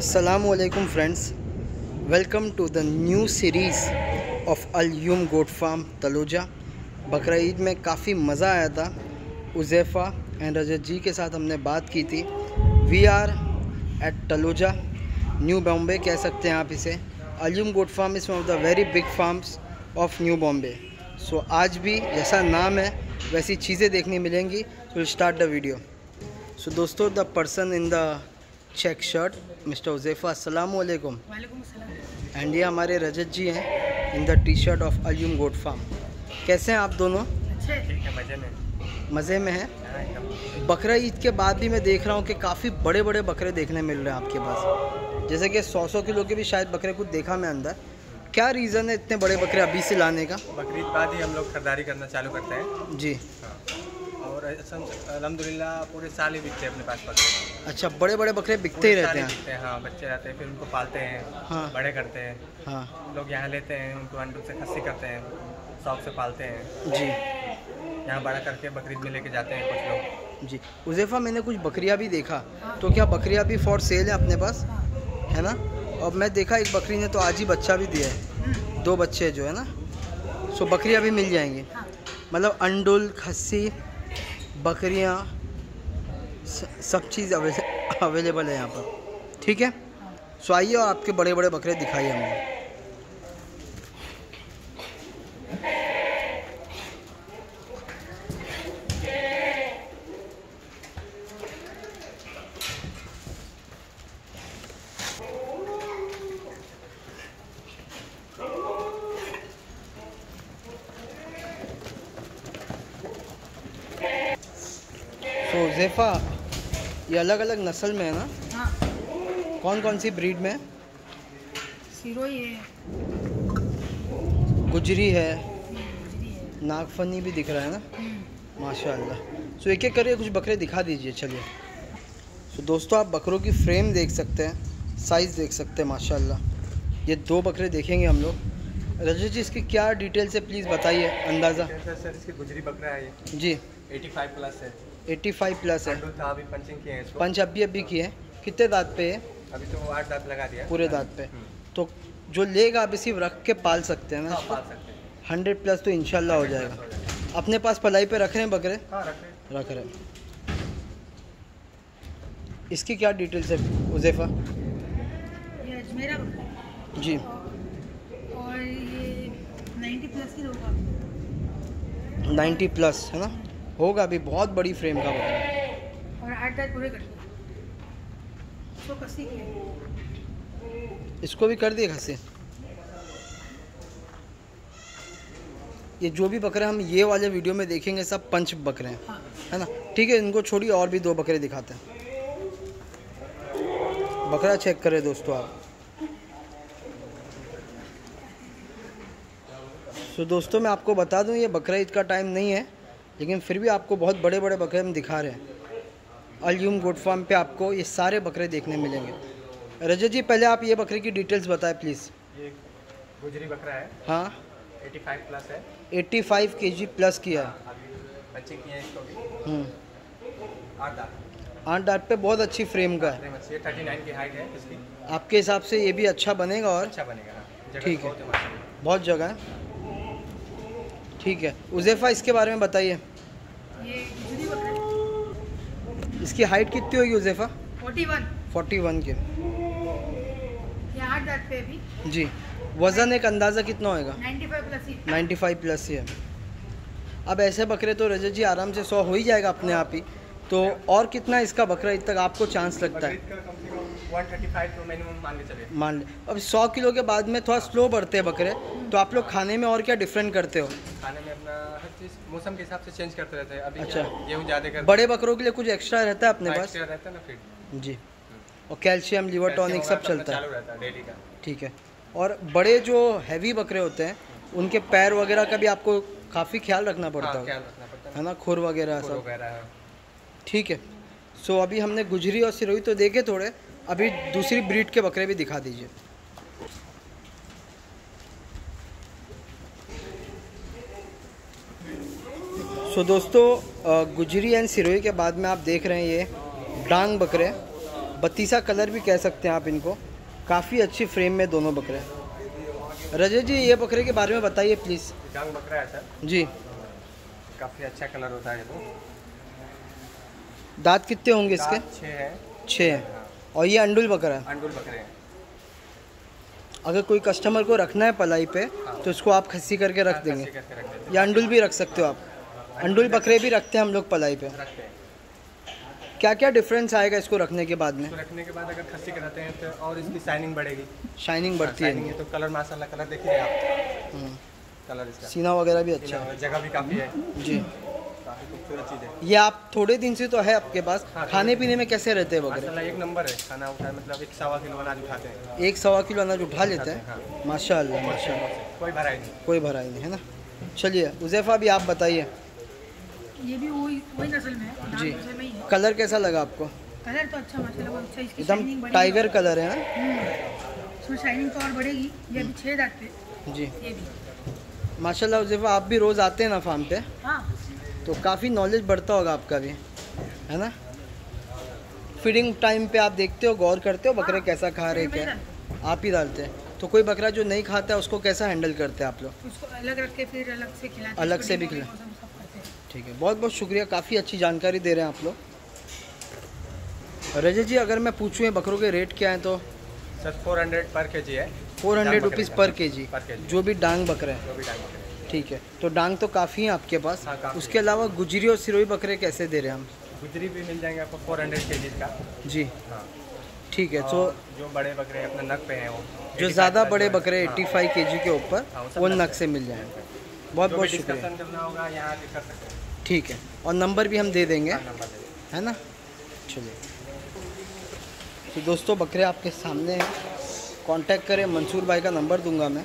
असलकुम friends welcome to the new series of अलयूम goat farm Taloja बकर में काफ़ी मज़ा आया था। उज़ैफ़ा एंड रजत जी के साथ हमने बात की थी। We are at Taloja new Bombay कह सकते हैं आप इसे। अलयूम goat farm is one of the very big farms of new Bombay so आज भी जैसा नाम है, वैसी चीज़ें देखने मिलेंगी। तो स्टार्ट द वीडियो सो दोस्तों the person in the check shirt mister Uzaifa अस्सलाम वालेकुम एंड ये हमारे रजत जी हैं in the T shirt of अल्यूम goat farm कैसे हैं आप दोनों? ठीक है मज़े में। मज़े में हैं? हाँ, बकरा ईद के बाद भी मैं देख रहा हूँ कि काफ़ी बड़े बड़े बकरे देखने मिल रहे हैं आपके पास। जैसे कि सौ सौ किलो के भी शायद बकरे कुछ देखा मैं अंदर। क्या रीज़न है इतने बड़े बकरे अभी से लाने का? बकरीद बाद ही हम लोग खरीदारी करना चालू करते हैं। जी। हाँ। और अलहमदिल्ला पूरे साल ही बिकते हैं अपने पास बकरे। अच्छा बड़े बड़े बकरे बिकते ही रहते हैं? बिकते हैं हाँ बच्चे रहते हैं फिर उनको पालते हैं हाँ। बड़े करते हैं। हाँ। लोग यहाँ लेते हैं उनको अंडों से खस्सी करते हैं शौक से पालते हैं। जी। यहाँ बड़ा करके बकरीद में लेके जाते हैं कुछ लोग। जी। उज़ैफ़ा मैंने कुछ बकरियाँ भी देखा। तो क्या बकरियाँ भी फॉर सेल है अपने पास? है ना? और मैं देखा एक बकरी ने तो आज ही बच्चा भी दिया है। दो बच्चे जो है ना। सो बकरियाँ भी मिल जाएँगी। मतलब अंडुल खस्सी बकरियाँ सब चीज़ अवेलेबल है यहाँ पर। ठीक है? सो आइए और आपके बड़े बड़े बकरे दिखाइए हमें ज़ेफ़ा ये अलग अलग नस्ल में है ना? हाँ। कौन कौन सी ब्रीड में? है। सिरोही है। गुजरी है। नागफनी भी दिख रहा है ना? हम्म, माशाल्लाह। सो एक एक करके कुछ बकरे दिखा दीजिए चलिए। सो दोस्तों आप बकरों की फ्रेम देख सकते हैं साइज़ देख सकते हैं माशाल्लाह। ये दो बकरे देखेंगे हम लोग। रजत जी इसकी क्या डिटेल्स है प्लीज़ बताइए अंदाज़ा। सर सर इसकी गुजरी बकरा है ये। जी। 85 प्लस है। 85 प्लस है। अभी पंचिंग किए हैं पंच अभी अभी किए हैं। कितने दांत पे है? अभी तो आठ दांत लगा दिया। पूरे दांत पे। हम्म। तो जो लेगा आप इसी रख के पाल सकते हैं ना हाँ पाल सकते हैं। हंड्रेड प्लस तो इनशाला हो जाएगा। अपने पास पलाई पे रख रहे हैं बकरे? हाँ रख रहे हैं। इसकी क्या डिटेल्स है उज़ैफ़ा? ये अजमेरा जी। और ये 90 प्लस की होगा 90 प्लस है ना? होगा अभी बहुत बड़ी फ्रेम का बकरा। और आठ दांत पूरे कर इसको भी कर दिए खसे ये जो भी बकरे हम ये वाले वीडियो में देखेंगे सब पंच बकरे हैं हाँ। है ना? ठीक है इनको छोड़िए और भी दो बकरे दिखाते हैं। बकरा चेक करें दोस्तों आप। सो दोस्तों मैं आपको बता दूँ ये बकरा ईद का टाइम नहीं है। लेकिन फिर भी आपको बहुत बड़े बड़े बकरे हम दिखा रहे हैं। अलयूम गोट फार्म पे आपको ये सारे बकरे देखने मिलेंगे। रजत जी पहले आप ये बकरे की डिटेल्स बताएँ प्लीज़ ये गुजरी बकरा है। हाँ। 85 प्लस है। 85 केजी प्लस किया है। बच्चे किए हैं इसको भी। हम्म। आठ डाट पे बहुत अच्छी फ्रेम का है। थर्टी नाइन की हाइट है इसकी। आपके हिसाब से ये भी अच्छा बनेगा और? अच्छा बनेगा हाँ। ठीक है। बहुत जगह है। ठीक है। उज़ैफ़ा इसके बारे में बताइए। इसकी हाइट कितनी होगी उज़ैफ़ा? 41 41 के। पे जी। वज़न एक अंदाज़ा कितना होएगा? 95 प्लस ही। 95 प्लस ही है। अब ऐसे बकरे तो रजत जी आराम से सौ हो ही जाएगा अपने आप ही। तो और कितना इसका बकरा इतना आपको चांस लगता है? बकरीद का कम से कम 135 तो मिनिमम मान के चले मान ले। अब सौ किलो के बाद में थोड़ा स्लो बढ़ते हैं बकरे। तो आप लोग खाने में और क्या डिफरेंट करते हो? खाने में अपना हर चीज़ मौसम के हिसाब से चेंज करते रहते हैं। अभी अच्छा। गेहूँ ज़्यादा बड़े बकरों के लिए कुछ एक्स्ट्रा रहता है अपने पास? रहता है ना फिर जी। और कैल्शियम लिवर टॉनिक सब चलता है। है ठीक है। और बड़े जो हैवी बकरे होते हैं उनके पैर वगैरह का भी आपको काफ़ी ख्याल रखना पड़ता हाँ है ख्याल रखना पड़ता है। है ना? खुर वगैरह सब। ठीक है। सो अभी हमने गुजरी और सिरोही तो देखे थोड़े अभी दूसरी ब्रीड के बकरे भी दिखा दीजिए। सो दोस्तों गुजरी एंड सिरोही के बाद में आप देख रहे हैं ये डांग बकरे। बत्तीसा कलर भी कह सकते हैं आप इनको। काफ़ी अच्छी फ्रेम में दोनों बकरे। रजत जी ये बकरे के बारे में बताइए प्लीज़। डांग बकरा है सर। जी। काफ़ी अच्छा कलर होता है ये तो। दांत कितने होंगे इसके? छः है। छः हैं और ये अंडुल बकरा है। अंडुल बकरे हैं। अगर कोई कस्टमर को रखना है पलाई पे तो उसको आप खस्सी करके रख देंगे। करके रख या अंडुल भी रख सकते हो आप। अंडुल बकरे भी रखते हैं हम लोग पलाई पे। हैं, हैं। क्या क्या डिफरेंस आएगा इसको रखने के बाद में? इसको रखने के बाद अगर खस्सी कराते हैं तो और इसकी शाइनिंग बढ़ेगी। शाइनिंग बढ़ती है। है तो कलर माशाल्लाह कलर देखिए आप। हम्म। कलर इसका। सीना वगैरह भी अच्छा जगह भी काफ़ी है है। जी। काफ़ी खूबसूरत चीज़ है। ये आप थोड़े दिन से तो है आपके पास। हाँ, खाने पीने में कैसे रहते हैं वगैरह? एक नंबर है। खाना उठाए मतलब एक सवा किलो अनाज उठाते हैं। एक सवा किलो अनाज उठा लेते हैं? हाँ। माशाल्लाह माशाल्लाह। कोई भराई नहीं। कोई भराई नहीं है ना? चलिए उज़ैफ़ा भी आप बताइए। ये भी वही वही नस्ल में जी। ही है। कलर कैसा लगा आपको? कलर तो अच्छा माशाल्लाह बहुत अच्छा। इसकी शाइनिंग एकदम टाइगर कलर है। ना हम्म। शाइनिंग तो और बढ़ेगी। ये अभी छः दांत पे जी। ये माशाल्लाह उज़ैफ़ा आप भी रोज़ आते हैं ना फार्म पे? हाँ। तो काफ़ी नॉलेज बढ़ता होगा आपका भी है ना? फीडिंग टाइम पे आप देखते हो गौर करते हो बकरे कैसा खा रहे क्या? आप ही डालते हैं। तो कोई बकरा जो नहीं खाता है उसको कैसा हैंडल करते हैं आप लोग? उसको अलग रख के फिर अलग से खिलाते अलग से भी खिला- हैं। ठीक है बहुत बहुत शुक्रिया काफ़ी अच्छी जानकारी दे रहे हैं आप लोग। रजत जी अगर मैं पूछूँ ये बकरों के रेट क्या हैं तो? सर फोर हंड्रेड पर के जी है फोर हंड्रेड रुपीज़ पर के। जी जो भी डांग बकरे हैं। ठीक है। तो डांग तो काफ़ी हैं आपके पास। हाँ, काफ़ी उसके अलावा गुजरी और सिरोही बकरे कैसे दे रहे हैं हम? गुजरी भी मिल जाएँगे आपको फोर हंड्रेड के जी का। जी। हाँ। ठीक है तो जो बड़े बकरे अपने नक पे हैं वो जो ज़्यादा बड़े जो है, बकरे हाँ, 85 केजी के ऊपर हाँ, वो नग से। मिल जाएँगे। बहुत बहुत शुक्रिया। हैं। ठीक है और नंबर भी हम दे देंगे। हाँ, दे दीजिए। है ना? चलिए। तो दोस्तों बकरे आपके सामने हैं। कांटेक्ट करें मंसूर भाई का नंबर दूँगा मैं।